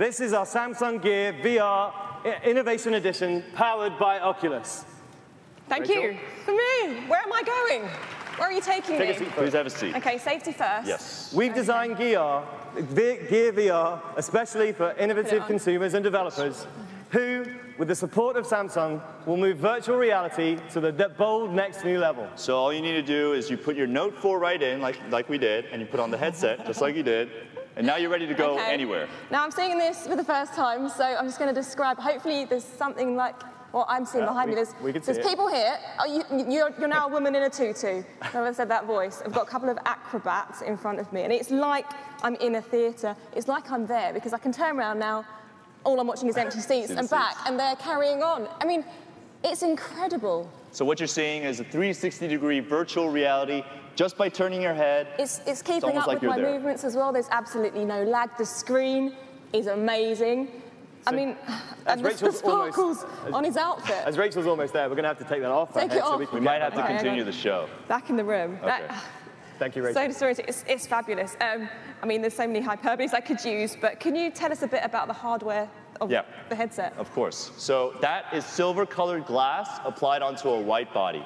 This is our Samsung Gear VR Innovation Edition powered by Oculus. Thank Rachel? you. For me, where am I going? Where are you taking Take me? a seat Please first. have a seat. Okay, safety first. Yes. We've designed Gear, Gear VR, especially for innovative consumers and developers who, with the support of Samsung, will move virtual reality to the bold next new level. So all you need to do is you put your Note 4 right in, like, like we did, and you put on the headset, just like you did, and now you're ready to go Okay. anywhere. Now I'm seeing this for the first time, so I'm just going to describe. Hopefully, there's something like what I'm seeing Yeah, behind we- me. There's, we can there's it. people here. Oh, you, you're, you're now a woman in a tutu. Never said that voice. I've got a couple of acrobats in front of me, and it's like I'm in a theatre. It's like I'm there because I can turn around now. All I'm watching is empty seats and back, and they're carrying on. I mean, it's incredible. So what you're seeing is a 360 degree virtual reality just by turning your head. It's, it's keeping almost up like with my there. movements as well. There's absolutely no lag. The screen is amazing. I mean, as and the, the Rachel's almost- sparkles on his outfit. As Rachel's almost there, we're going to have to take that off. Take it so we, We might have to Okay, continue the show. Back in the room. That- Okay. Thank you, Rachel. so disorienting. It's, it's fabulous. Um, I mean, there's so many hyperboles I could use, but can you tell us a bit about the hardware of Yeah. the headset? Of course. So that is silver colored glass applied onto a white body.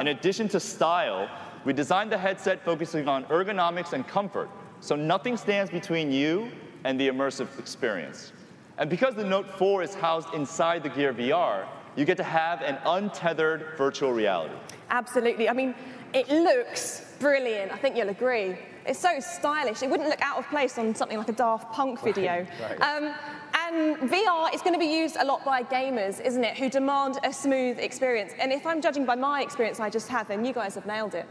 In addition to style, we designed the headset focusing on ergonomics and comfort. So nothing stands between you and the immersive experience. And because the Note 4 is housed inside the Gear VR, you get to have an untethered virtual reality. Absolutely. I mean, it looks brilliant. I think you'll agree. It's so stylish. It wouldn't look out of place on something like a Daft Punk video. right. Um, Mm, and VR is going to be used a lot by gamers, isn't it, who demand a smooth experience. And if I'm judging by my experience I just had, then you guys have nailed it.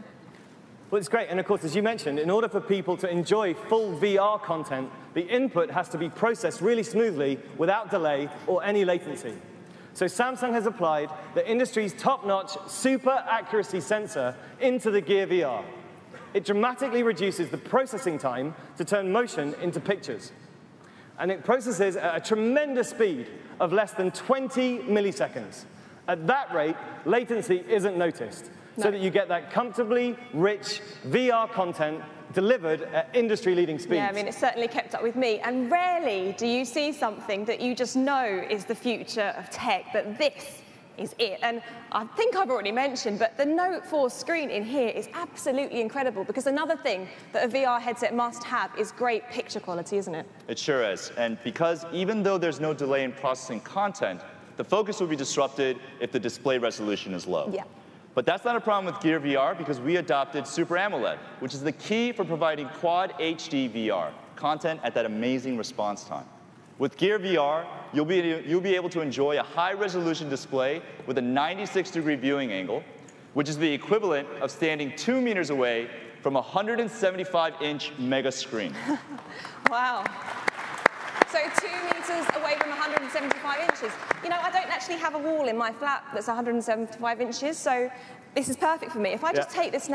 Well, it's great. And of course, as you mentioned, in order for people to enjoy full VR content, the input has to be processed really smoothly without delay or any latency. So Samsung has applied the industry's top-notch super accuracy sensor into the Gear VR. It dramatically reduces the processing time to turn motion into pictures. And it processes at a tremendous speed of less than 20 milliseconds. At that rate, latency isn't noticed, so that you get that comfortably rich VR content delivered at industry-leading speeds. Yeah, I mean, it's certainly kept up with me. And rarely do you see something that you just know is the future of tech, but this is it. And I think I've already mentioned, but the Note 4 screen in here is absolutely incredible because another thing that a VR headset must have is great picture quality, isn't it? It sure is. And because even though there's no delay in processing content, the focus will be disrupted if the display resolution is low. Yeah. But that's not a problem with Gear VR because we adopted Super AMOLED, which is the key for providing quad HD VR content at that amazing response time. With Gear VR, you'll be, you'll be able to enjoy a high resolution display with a 96 degree viewing angle, which is the equivalent of standing two meters away from a 175 inch mega screen. Wow. So two meters away from 175 inches. You know, I don't actually have a wall in my flat that's 175 inches, so this is perfect for me. If I just Yeah. take this now.